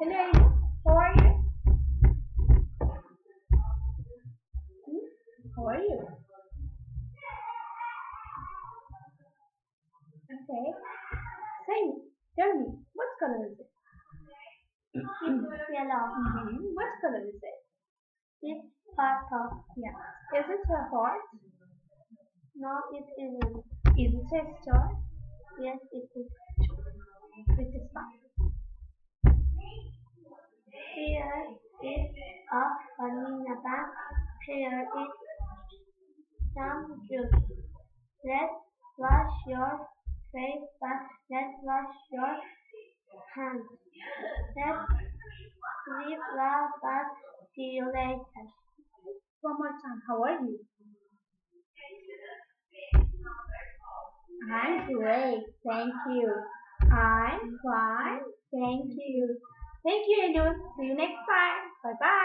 Hello, how are you? Hmm? How are you? Okay. Say, tell me, what color is it? It's yellow. hmm What color is it? It's purple. Yeah. Is it a heart? No, it isn't. Is it a star? Yes, it is. Here is a banana. Here is some juice. Let's wash your face first. Let's wash your hands. Let's sleep well, but see you later. One more time. How are you? I'm great. Thank you. I'm fine. Thank you. Thank you, Eylül. See you next time. Bye bye.